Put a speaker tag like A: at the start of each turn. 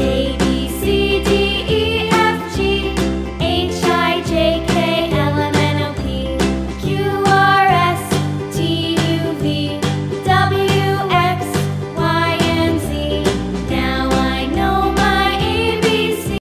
A: baby.